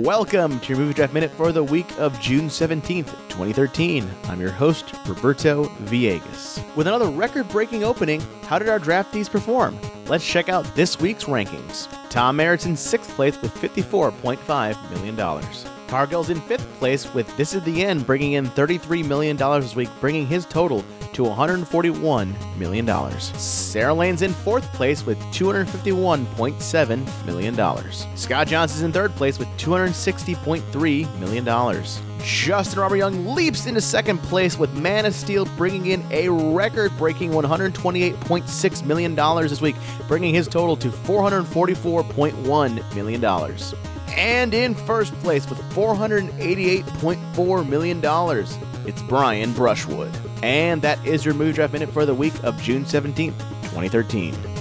Welcome to your Movie Draft Minute for the week of June 17th, 2013. I'm your host, Roberto Villegas. With another record breaking opening, how did our draftees perform? Let's check out this week's rankings. Tom Merritt's in sixth place with $54.5 million. Cargill's in fifth place with This Is the End, bringing in $33 million this week, bringing his total to $141 million. Sarah Lane's in fourth place with $251.7 million. Scott Johnson's in third place with $260.3 million. Justin Robert Young leaps into second place with Man of Steel, bringing in a record breaking $128.6 million this week, bringing his total to $444.1 million. And in first place with $488.4 million, it's Brian Brushwood. And that is your Movie Draft Minute for the week of June 17th, 2013.